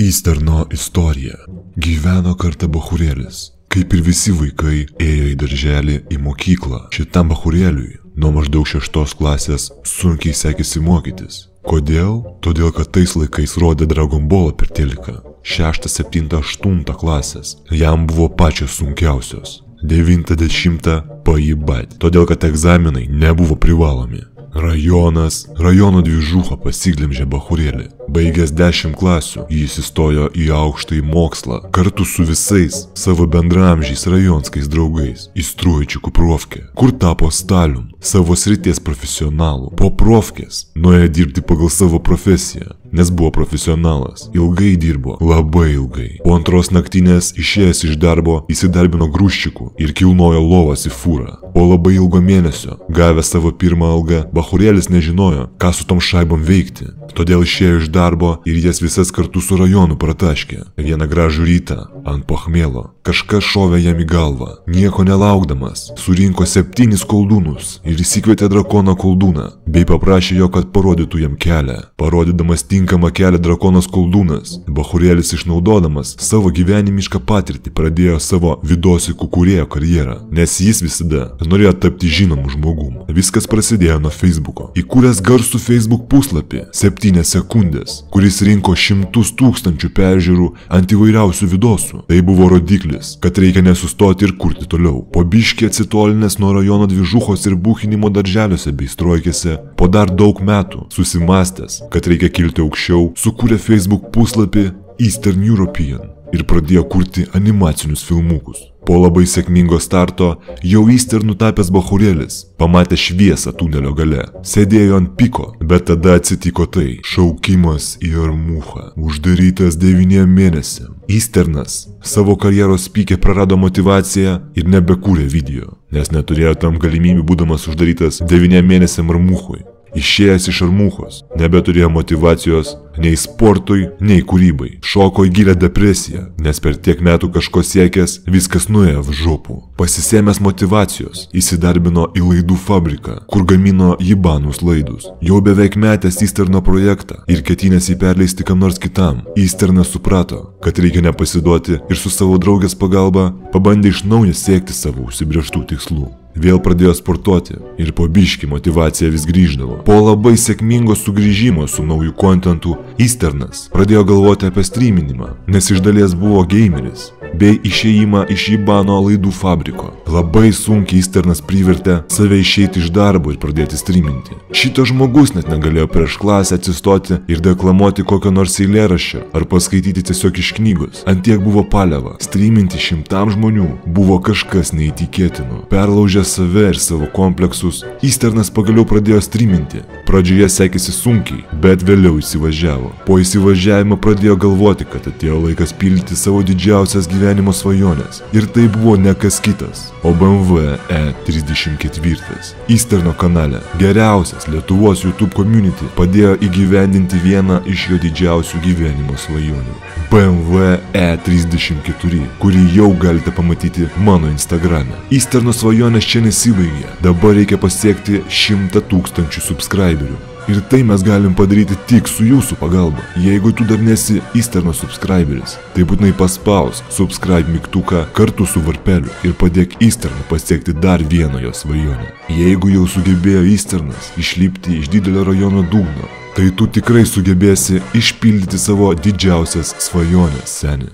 Įsterno istorija. Gyveno kartą bahurėlis. Kaip ir visi vaikai, ėjo į darželį, į mokyklą. Šitam bahurėliui nuo maždaug šeštos klasės sunkiai sekėsi mokytis. Kodėl? Todėl, kad tais laikais rodė Dragon Ball per teliką. 6, 7, 8 klasės. Jam buvo pačios sunkiausios. 90 pajibat. Todėl, kad egzaminai nebuvo privalomi. Rajonas, rajono dvižucho pasiglemžė bahurėlį. Baigęs 10 klasių, jis įstojo į aukštąjį mokslą kartu su visais savo bendramžiais rajonskais draugais į Struočių Kuprovkę, kur tapo stalium, savo srities profesionalu. Po profkės nuėjo dirbti pagal savo profesiją, nes buvo profesionalas. Ilgai dirbo, labai ilgai. Po antros naktinės išėjęs iš darbo įsidarbino grūščikų ir kilnojo lovas į fūrą. Po labai ilgo mėnesio, gavęs savo pirmą algą, Bahurėlis nežinojo, ką su tom šaibom veikti. Todėl išėjo iš darbo ir jas visas kartu su rajonu prataškė. Vieną gražų rytą ant pachmėlo kažkas šovė jam į galvą. Nieko nelaukdamas, surinko septynis koldūnus ir įsikvietė drakoną koldūną, bei paprašė jo, kad parodytų jam kelią. Parodydamas tinkamą kelią drakonas koldūnas, Bahurėlis išnaudodamas savo gyvenimišką patirtį pradėjo savo vidosi kukurėjo karjerą, nes jis visada norėjo tapti žinomu žmogum. Viskas prasidėjo nuo Facebooko. Įkūręs garsų Facebook puslapį 7 sekundės, kuris rinko šimtus tūkstančių peržiūrų ant įvairiausių vidosų. Tai buvo rodiklis, kad reikia nesustoti ir kurti toliau. Po biškį atsitolinęs nuo rajono dvižuchos ir būkinimo darželiuose bei strojkėse, po dar daug metų susimastęs, kad reikia kilti aukščiau, sukūrė Facebook puslapį Eastern European ir pradėjo kurti animacinius filmukus. Po labai sėkmingo starto jau Easter nutapęs bahurėlis pamatė šviesą tunelio gale. Sėdėjo ant piko, bet tada atsitiko tai. Šaukimas į armuchą. Uždarytas devyniem mėnesiam. Easternas savo karjeros pykė prarado motivaciją ir nebekūrė video, nes neturėjo tam galimybių būdamas uždarytas devyniem mėnesiam armuchui. Išėjęs iš armuchos, nebeturėjo motivacijos nei sportui, nei kūrybai. Šoko į gilę depresiją, nes per tiek metų kažko siekęs, viskas nuėjo v žopų. Pasisėmęs motivacijos, įsidarbino į laidų fabriką, kur gamino jibanus laidus. Jau beveik metęs Easterno projektą ir ketinęs jį perleisti kam nors kitam. Easternas suprato, kad reikia nepasiduoti ir su savo draugės pagalba pabandė iš naujo siekti savo užsibrieštų tikslų. Vėl pradėjo sportuoti ir po biški motivacija vis grįždavo. Po labai sėkmingo sugrįžimo su naujų kontentų, Easternas pradėjo galvoti apie streaminimą, nes iš dalies buvo gameris, bei išėjimą iš Ibano laidų fabriko. Labai sunkiai Easternas privertė save išeiti iš darbo ir pradėti streaminti. Šitas žmogus net negalėjo prieš klasę atsistoti ir deklamuoti kokio nors eilėraščio ar paskaityti tiesiog iš knygos. Antiek buvo paliava. Streaminti šimtam žmonių buvo kažkas neįtikėtino. Perlaužė save ir savo kompleksus, Easternas pagaliau pradėjo streaminti. Pradžioje sekėsi sunkiai, bet vėliau įsivažiavo. Po įsivažiavimo pradėjo galvoti, kad atėjo laikas pildyti savo didžiausias gyvenimo svajonės. Ir tai buvo ne kas kitas, o BMW E34. Easterno kanale geriausias Lietuvos YouTube community padėjo įgyvendinti vieną iš jo didžiausių gyvenimo svajonių. BMW E34, kurį jau galite pamatyti mano Instagrame. Easterno svajonės čia nesibaigė. Dabar reikia pasiekti 100 tūkstančių subscriberių. Ir tai mes galim padaryti tik su jūsų pagalba. Jeigu tu dar nesi Easterno subscriberis, tai būtinai paspausk subscribe mygtuką kartu su varpeliu ir padėk Easterną pasiekti dar vieną jo svajonę. Jeigu jau sugebėjo Easternas išlipti iš didelio rajono dugno, tai tu tikrai sugebėsi išpildyti savo didžiausias svajonės, seni.